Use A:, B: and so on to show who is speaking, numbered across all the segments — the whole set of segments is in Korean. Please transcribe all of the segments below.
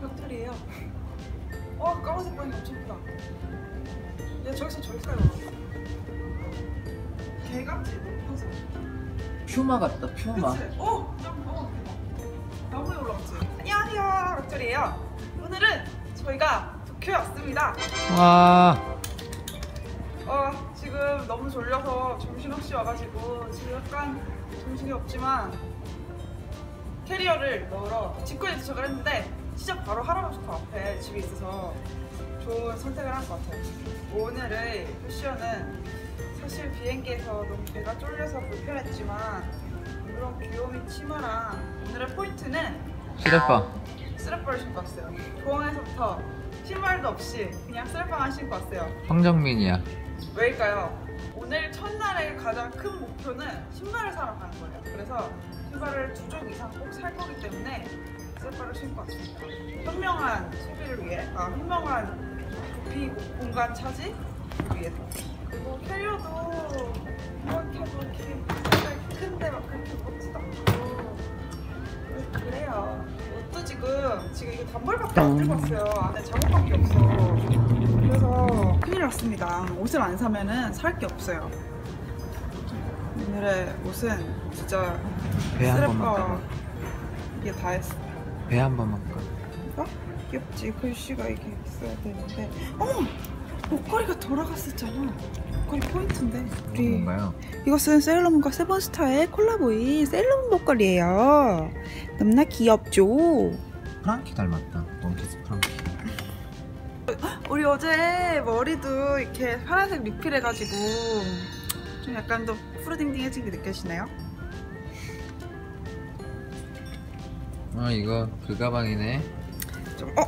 A: 벽돌이에요. 어, 까만색 바위 엄청 크다. 얘 저기서 저기 가요. 개같지, 높아서.
B: 퓨마 같다 퓨마
A: 그치? 어, 좀, 어, 대박. 나무에 올라갔지. 안녕하세요, 벽돌이에요. 오늘은 저희가 도쿄에 왔습니다.
B: 와
A: 어, 지금 너무 졸려서 정신없이 와가지고 지금 약간 정신이 없지만 캐리어를 넣으러 직구에 도착을 했는데 진짜 바로 할아버지 터 앞에 집이 있어서 좋은 선택을 한 것 같아요. 오늘의 패션은 사실 비행기에서 너무 배가 쫄려서 불편했지만 이런 귀요미 치마랑 오늘의 포인트는
B: 시레빠
A: 쓰레빠를 신고 왔어요. 공항에서부터 신발도 없이 그냥 쓰레빠만 신고 왔어요.
B: 황정민이야
A: 왜일까요? 오늘 첫날의 가장 큰 목표는 신발을 사러 가는 거예요. 그래서 신발을 두종 이상 꼭 살 거기 때문에 셀바를 신고 왔습니다. 현명한 소비를 위해, 아 현명한 부피 공간 차지를 위해서. 그리고 캐리어도 이렇게 뭐 이렇게 살짝 큰데 막 그렇게 멋지도 않고 왜 그래요. 옷도 지금 지금 이거 단벌밖에 안 들고 왔어요. 안에 작업밖에 없어. 그래서 큰일 났습니다. 옷을 안 사면은 살 게 없어요. 오늘의 옷은 진짜
B: 배 한 번만 까봐
A: 이게 다 했어.
B: 배 한 번만 까
A: 이거? 귀엽지? 글씨가 이게 있어야 되는데 어머! 목걸이가 돌아갔었잖아. 목걸이 포인트인데. 우리
B: 뭔가요?
A: 이것은 세일러문과 세븐스타의 콜라보인 세일러문 목걸이에요. 너무나 귀엽죠?
B: 프랑키 닮았다 원피스 프랑키
A: 우리 어제 머리도 이렇게 파란색 리필해가지고 좀 약간 더 푸르딩딩해진 게 느껴지나요?
B: 아 이거 그 가방이네.
A: 좀 어?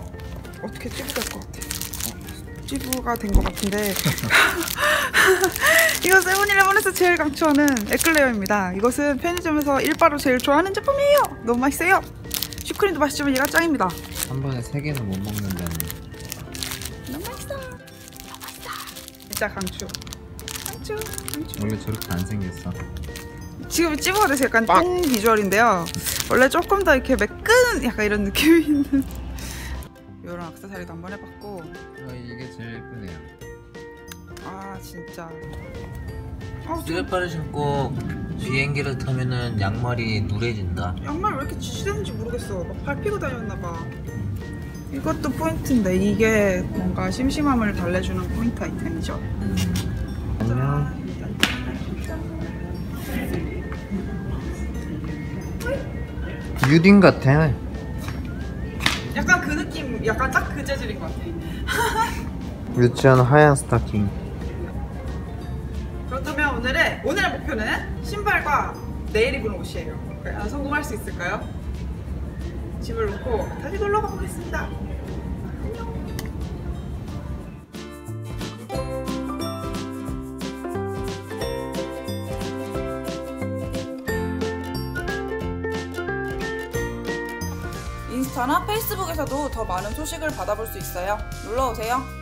A: 어떻게 찌부될 것 같아. 어, 찌부가 된 것 같은데. 이거 세븐일레븐에서 제일 강추하는 에클레어입니다. 이것은 편의점에서 일바로 제일 좋아하는 제품이에요. 너무 맛있어요. 슈크림도 맛있지만 얘가 짱입니다.
B: 한 번에 세 개는 못 먹는다니.
A: 너무 맛있어. 너무 맛있어. 진짜 강추 강추
B: 원래 저렇게 안 생겼어.
A: 지금 찌부가 돼서 약간 똥 비주얼인데요. 원래 조금 더 이렇게 매끈 약간 이런 느낌이 있는. 이런 악세사리도 한번 해봤고.
B: 아 이게 제일 예쁘네요.
A: 아 진짜. 아, 저
C: 쓰레빠를 신고 비행기를 타면은 양말이 누래진다.
A: 양말 왜 이렇게 지지되는지 모르겠어. 막 밟히고 다녔나봐. 이것도 포인트인데 이게 뭔가 심심함을 달래주는 포인트 아이템이죠
B: 안녕 유딘 같아
A: 약간 그 느낌 약간 딱 그 재질인 것 같아
B: 유치원 하얀 스타킹
A: 그렇다면 오늘의 오늘의 목표는 신발과 내일 입은 옷이에요. 과연 성공할 수 있을까요? 집을 놓고 다시 놀러 가보겠습니다. 인스타나 페이스북에서도 더 많은 소식을 받아볼 수 있어요. 놀러 오세요.